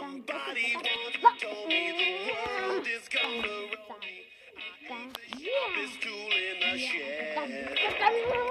Somebody once told me the world is gonna roll me. I ain't the sharpest tool in the shed.